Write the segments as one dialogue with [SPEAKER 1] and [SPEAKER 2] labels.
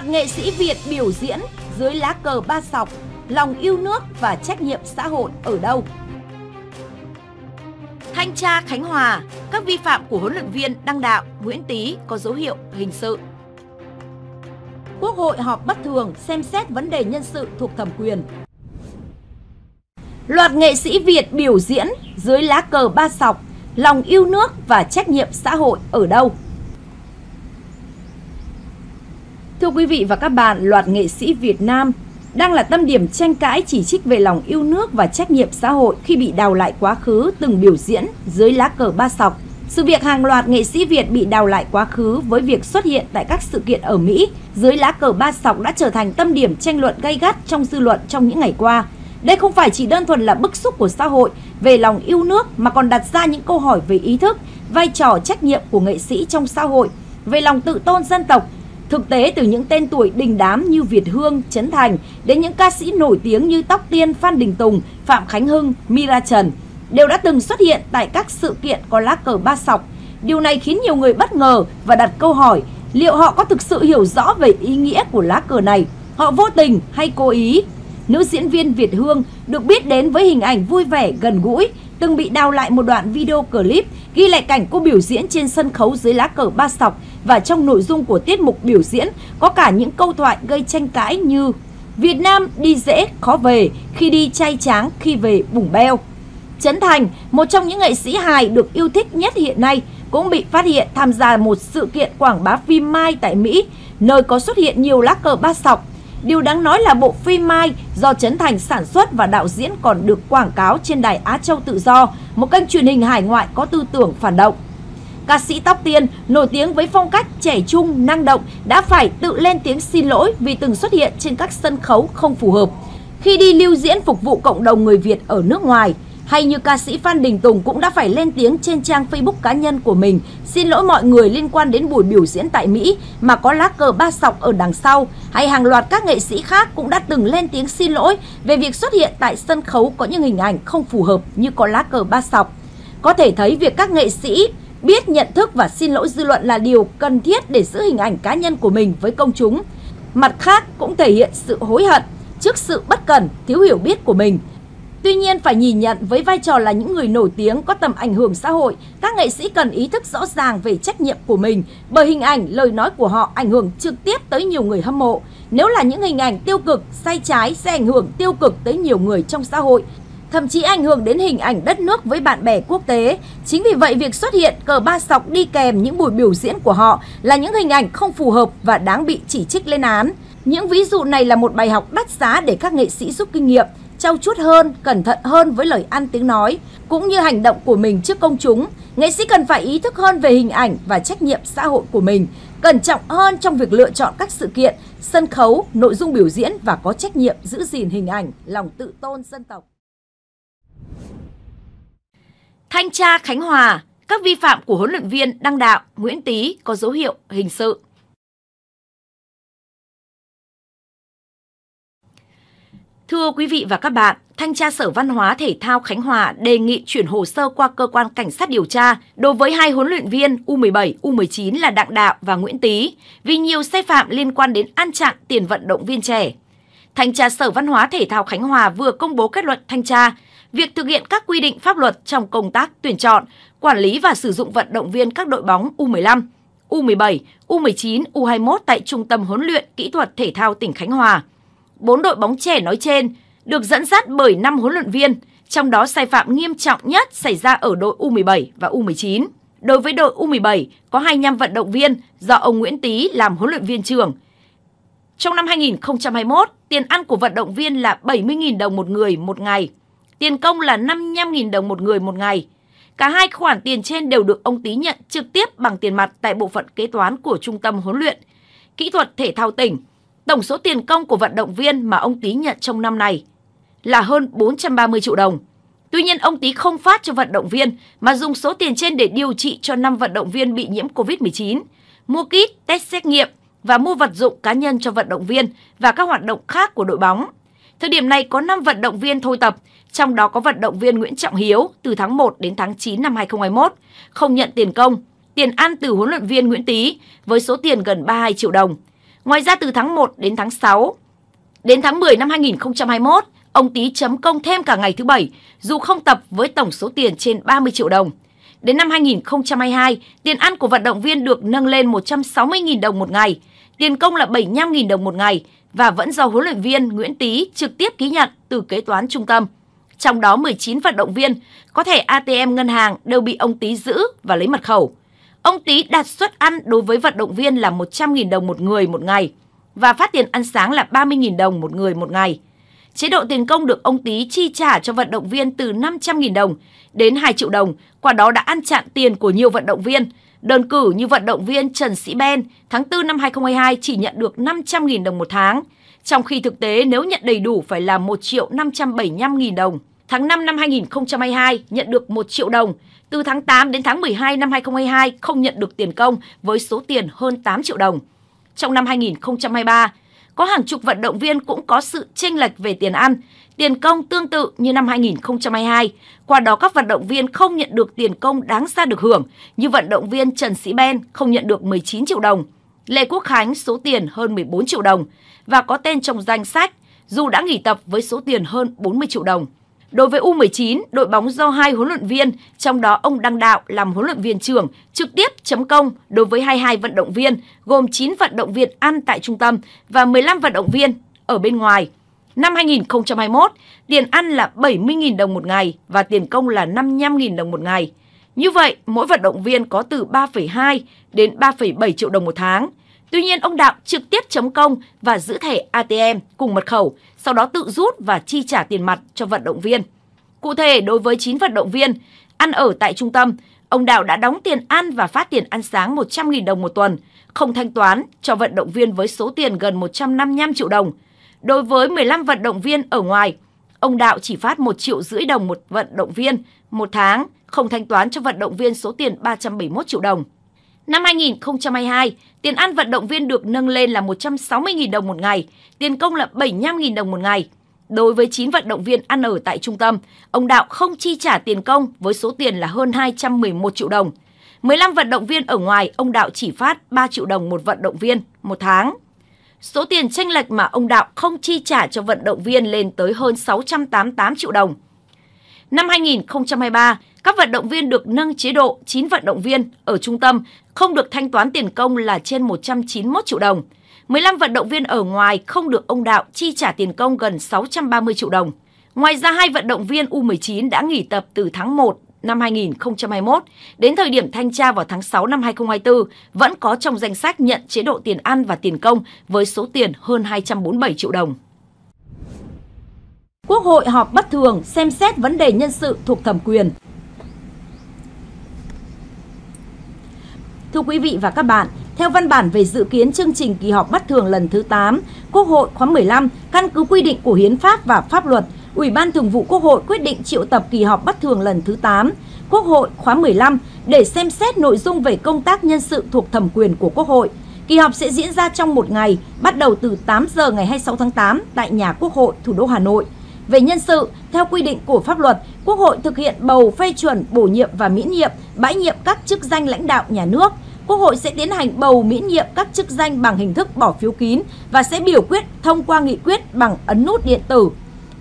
[SPEAKER 1] Loạt nghệ sĩ Việt biểu diễn dưới lá cờ ba sọc, lòng yêu nước và trách nhiệm xã hội ở đâu? Thanh tra Khánh Hòa, các vi phạm của huấn luyện viên Đăng Đạo, Nguyễn Tý có dấu hiệu hình sự. Quốc hội họp bất thường xem xét vấn đề nhân sự thuộc thẩm quyền. Loạt nghệ sĩ Việt biểu diễn dưới lá cờ ba sọc, lòng yêu nước và trách nhiệm xã hội ở đâu? Thưa quý vị và các bạn, loạt nghệ sĩ Việt Nam đang là tâm điểm tranh cãi chỉ trích về lòng yêu nước và trách nhiệm xã hội khi bị đào lại quá khứ từng biểu diễn dưới lá cờ ba sọc. Sự việc hàng loạt nghệ sĩ Việt bị đào lại quá khứ với việc xuất hiện tại các sự kiện ở Mỹ dưới lá cờ ba sọc đã trở thành tâm điểm tranh luận gay gắt trong dư luận trong những ngày qua. Đây không phải chỉ đơn thuần là bức xúc của xã hội về lòng yêu nước mà còn đặt ra những câu hỏi về ý thức, vai trò trách nhiệm của nghệ sĩ trong xã hội, về lòng tự tôn dân tộc Thực tế từ những tên tuổi đình đám như Việt Hương, Trấn Thành đến những ca sĩ nổi tiếng như Tóc Tiên, Phan Đình Tùng, Phạm Khánh Hưng, Mira Trần đều đã từng xuất hiện tại các sự kiện có lá cờ ba sọc. Điều này khiến nhiều người bất ngờ và đặt câu hỏi liệu họ có thực sự hiểu rõ về ý nghĩa của lá cờ này, họ vô tình hay cố ý. Nữ diễn viên Việt Hương được biết đến với hình ảnh vui vẻ, gần gũi, từng bị đào lại một đoạn video clip ghi lại cảnh cô biểu diễn trên sân khấu dưới lá cờ ba sọc và trong nội dung của tiết mục biểu diễn có cả những câu thoại gây tranh cãi như Việt Nam đi dễ khó về, khi đi chay tráng khi về bùng beo. Trấn Thành, một trong những nghệ sĩ hài được yêu thích nhất hiện nay, cũng bị phát hiện tham gia một sự kiện quảng bá phim Mai tại Mỹ, nơi có xuất hiện nhiều lá cờ ba sọc. Điều đáng nói là bộ phim Mai do Trấn Thành sản xuất và đạo diễn còn được quảng cáo trên đài Á Châu Tự Do, một kênh truyền hình hải ngoại có tư tưởng phản động. Ca sĩ Tóc Tiên nổi tiếng với phong cách trẻ trung, năng động đã phải tự lên tiếng xin lỗi vì từng xuất hiện trên các sân khấu không phù hợp. Khi đi lưu diễn phục vụ cộng đồng người Việt ở nước ngoài, hay như ca sĩ Phan Đình Tùng cũng đã phải lên tiếng trên trang Facebook cá nhân của mình xin lỗi mọi người liên quan đến buổi biểu diễn tại Mỹ mà có lá cờ ba sọc ở đằng sau, hay hàng loạt các nghệ sĩ khác cũng đã từng lên tiếng xin lỗi về việc xuất hiện tại sân khấu có những hình ảnh không phù hợp như có lá cờ ba sọc. Có thể thấy việc các nghệ sĩ biết nhận thức và xin lỗi dư luận là điều cần thiết để giữ hình ảnh cá nhân của mình với công chúng. Mặt khác cũng thể hiện sự hối hận trước sự bất cẩn, thiếu hiểu biết của mình. Tuy nhiên phải nhìn nhận với vai trò là những người nổi tiếng có tầm ảnh hưởng xã hội, các nghệ sĩ cần ý thức rõ ràng về trách nhiệm của mình bởi hình ảnh, lời nói của họ ảnh hưởng trực tiếp tới nhiều người hâm mộ. Nếu là những hình ảnh tiêu cực, sai trái sẽ ảnh hưởng tiêu cực tới nhiều người trong xã hội thậm chí ảnh hưởng đến hình ảnh đất nước với bạn bè quốc tế. Chính vì vậy, việc xuất hiện cờ ba sọc đi kèm những buổi biểu diễn của họ là những hình ảnh không phù hợp và đáng bị chỉ trích lên án. Những ví dụ này là một bài học đắt giá để các nghệ sĩ rút kinh nghiệm, trau chuốt hơn, cẩn thận hơn với lời ăn tiếng nói, cũng như hành động của mình trước công chúng. Nghệ sĩ cần phải ý thức hơn về hình ảnh và trách nhiệm xã hội của mình, cẩn trọng hơn trong việc lựa chọn các sự kiện, sân khấu, nội dung biểu diễn và có trách nhiệm giữ gìn hình ảnh, lòng tự tôn dân tộc. Thanh tra Khánh Hòa, các vi phạm của huấn luyện viên Đăng Đạo, Nguyễn Tý có dấu hiệu hình sự. Thưa quý vị và các bạn, Thanh tra Sở Văn hóa Thể thao Khánh Hòa đề nghị chuyển hồ sơ qua cơ quan cảnh sát điều tra đối với hai huấn luyện viên U17, U19 là Đặng Đạo và Nguyễn Tý vì nhiều sai phạm liên quan đến ăn chặn tiền vận động viên trẻ. Thanh tra Sở Văn hóa Thể thao Khánh Hòa vừa công bố kết luận thanh tra việc thực hiện các quy định pháp luật trong công tác tuyển chọn, quản lý và sử dụng vận động viên các đội bóng U15, U17, U19, U21 tại Trung tâm huấn luyện kỹ thuật thể thao tỉnh Khánh Hòa. Bốn đội bóng trẻ nói trên được dẫn dắt bởi 5 huấn luyện viên, trong đó sai phạm nghiêm trọng nhất xảy ra ở đội U17 và U19. Đối với đội U17 có 25 vận động viên do ông Nguyễn Tý làm huấn luyện viên trưởng. Trong năm 2021, tiền ăn của vận động viên là 70.000 đồng một người một ngày. Tiền công là 55.000 đồng một người một ngày. Cả hai khoản tiền trên đều được ông Tý nhận trực tiếp bằng tiền mặt tại bộ phận kế toán của Trung tâm huấn luyện, kỹ thuật thể thao tỉnh. Tổng số tiền công của vận động viên mà ông Tý nhận trong năm này là hơn 430 triệu đồng. Tuy nhiên, ông Tý không phát cho vận động viên mà dùng số tiền trên để điều trị cho 5 vận động viên bị nhiễm COVID-19, mua kit, test xét nghiệm và mua vật dụng cá nhân cho vận động viên và các hoạt động khác của đội bóng. Thời điểm này có 5 vận động viên thôi tập, trong đó có vận động viên Nguyễn Trọng Hiếu từ tháng 1 đến tháng 9 năm 2021, không nhận tiền công, tiền ăn từ huấn luyện viên Nguyễn Tý với số tiền gần 32 triệu đồng. Ngoài ra từ tháng 1 đến tháng 6, đến tháng 10 năm 2021, ông Tý chấm công thêm cả ngày thứ Bảy, dù không tập với tổng số tiền trên 30 triệu đồng. Đến năm 2022, tiền ăn của vận động viên được nâng lên 160.000 đồng một ngày, tiền công là 75.000 đồng một ngày và vẫn do huấn luyện viên Nguyễn Tý trực tiếp ký nhận từ kế toán trung tâm. Trong đó 19 vận động viên có thẻ ATM ngân hàng đều bị ông Tý giữ và lấy mật khẩu. Ông Tý đặt suất ăn đối với vận động viên là 100.000 đồng một người một ngày và phát tiền ăn sáng là 30.000 đồng một người một ngày. Chế độ tiền công được ông Tý chi trả cho vận động viên từ 500.000 đồng đến 2 triệu đồng, qua đó đã ăn chặn tiền của nhiều vận động viên. Đơn cử như vận động viên Trần Sĩ Ben tháng 4 năm 2022 chỉ nhận được 500.000 đồng một tháng, trong khi thực tế nếu nhận đầy đủ phải là 1 triệu 575.000 đồng. Tháng 5 năm 2022 nhận được 1 triệu đồng, từ tháng 8 đến tháng 12 năm 2022 không nhận được tiền công với số tiền hơn 8 triệu đồng. Trong năm 2023, có hàng chục vận động viên cũng có sự chênh lệch về tiền ăn, tiền công tương tự như năm 2022. Qua đó các vận động viên không nhận được tiền công đáng ra được hưởng, như vận động viên Trần Sĩ Ben không nhận được 19 triệu đồng, Lê Quốc Khánh số tiền hơn 14 triệu đồng và có tên trong danh sách dù đã nghỉ tập với số tiền hơn 40 triệu đồng. Đối với U19, đội bóng do hai huấn luyện viên, trong đó ông Đăng Đạo làm huấn luyện viên trưởng, trực tiếp chấm công đối với 22 vận động viên, gồm 9 vận động viên ăn tại trung tâm và 15 vận động viên ở bên ngoài. Năm 2021, tiền ăn là 70.000 đồng một ngày và tiền công là 55.000 đồng một ngày. Như vậy, mỗi vận động viên có từ 3,2 đến 3,7 triệu đồng một tháng. Tuy nhiên, ông Đạo trực tiếp chấm công và giữ thẻ ATM cùng mật khẩu, sau đó tự rút và chi trả tiền mặt cho vận động viên. Cụ thể, đối với 9 vận động viên ăn ở tại trung tâm, ông Đạo đã đóng tiền ăn và phát tiền ăn sáng 100.000 đồng một tuần, không thanh toán cho vận động viên với số tiền gần 155 triệu đồng. Đối với 15 vận động viên ở ngoài, ông Đạo chỉ phát 1 triệu rưỡi đồng một vận động viên một tháng, không thanh toán cho vận động viên số tiền 371 triệu đồng. Năm 2022, tiền ăn vận động viên được nâng lên là 160.000 đồng một ngày, tiền công là 75.000 đồng một ngày. Đối với 9 vận động viên ăn ở tại trung tâm, ông Đạo không chi trả tiền công với số tiền là hơn 211 triệu đồng. 15 vận động viên ở ngoài, ông Đạo chỉ phát 3 triệu đồng một vận động viên một tháng. Số tiền tranh lệch mà ông Đạo không chi trả cho vận động viên lên tới hơn 688 triệu đồng. Năm 2023, các vận động viên được nâng chế độ 9 vận động viên ở trung tâm không được thanh toán tiền công là trên 191 triệu đồng. 15 vận động viên ở ngoài không được ông Đạo chi trả tiền công gần 630 triệu đồng. Ngoài ra, hai vận động viên U19 đã nghỉ tập từ tháng 1 năm 2021 đến thời điểm thanh tra vào tháng 6 năm 2024 vẫn có trong danh sách nhận chế độ tiền ăn và tiền công với số tiền hơn 247 triệu đồng. Quốc hội họp bất thường xem xét vấn đề nhân sự thuộc thẩm quyền. Thưa quý vị và các bạn, theo văn bản về dự kiến chương trình kỳ họp bất thường lần thứ 8, Quốc hội khóa 15, căn cứ quy định của hiến pháp và pháp luật, Ủy ban Thường vụ Quốc hội quyết định triệu tập kỳ họp bất thường lần thứ 8, Quốc hội khóa 15 để xem xét nội dung về công tác nhân sự thuộc thẩm quyền của Quốc hội. Kỳ họp sẽ diễn ra trong một ngày, bắt đầu từ 8 giờ ngày 26 tháng 8 tại nhà Quốc hội thủ đô Hà Nội. Về nhân sự, theo quy định của pháp luật, Quốc hội thực hiện bầu phê chuẩn, bổ nhiệm và miễn nhiệm, bãi nhiệm các chức danh lãnh đạo nhà nước. Quốc hội sẽ tiến hành bầu miễn nhiệm các chức danh bằng hình thức bỏ phiếu kín và sẽ biểu quyết thông qua nghị quyết bằng ấn nút điện tử.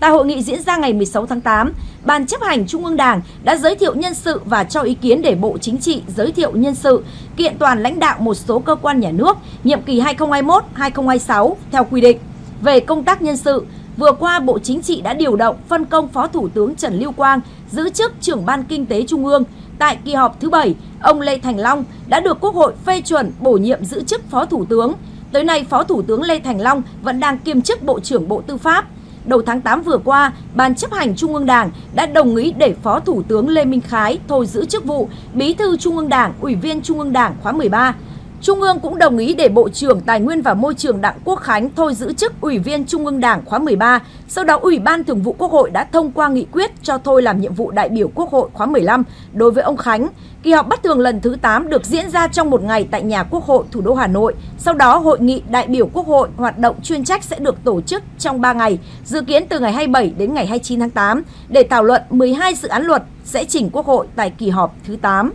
[SPEAKER 1] Tại hội nghị diễn ra ngày 16 tháng 8, Ban chấp hành Trung ương Đảng đã giới thiệu nhân sự và cho ý kiến để Bộ Chính trị giới thiệu nhân sự, kiện toàn lãnh đạo một số cơ quan nhà nước nhiệm kỳ 2021-2026 theo quy định. Về công tác nhân sự, Vừa qua, Bộ Chính trị đã điều động phân công Phó Thủ tướng Trần Lưu Quang giữ chức trưởng Ban Kinh tế Trung ương. Tại kỳ họp thứ 7, ông Lê Thành Long đã được Quốc hội phê chuẩn bổ nhiệm giữ chức Phó Thủ tướng. Tới nay, Phó Thủ tướng Lê Thành Long vẫn đang kiêm chức Bộ trưởng Bộ Tư pháp. Đầu tháng 8 vừa qua, Ban chấp hành Trung ương Đảng đã đồng ý để Phó Thủ tướng Lê Minh Khái thôi giữ chức vụ Bí thư Trung ương Đảng, Ủy viên Trung ương Đảng khóa 13 Trung ương cũng đồng ý để Bộ trưởng Tài nguyên và Môi trường Đặng Quốc Khánh thôi giữ chức Ủy viên Trung ương Đảng khóa 13. Sau đó, Ủy ban Thường vụ Quốc hội đã thông qua nghị quyết cho thôi làm nhiệm vụ đại biểu Quốc hội khóa 15 đối với ông Khánh. Kỳ họp bất thường lần thứ 8 được diễn ra trong một ngày tại nhà Quốc hội thủ đô Hà Nội. Sau đó, hội nghị đại biểu Quốc hội hoạt động chuyên trách sẽ được tổ chức trong 3 ngày, dự kiến từ ngày 27 đến ngày 29 tháng 8 để thảo luận 12 dự án luật sẽ chỉnh Quốc hội tại kỳ họp thứ 8.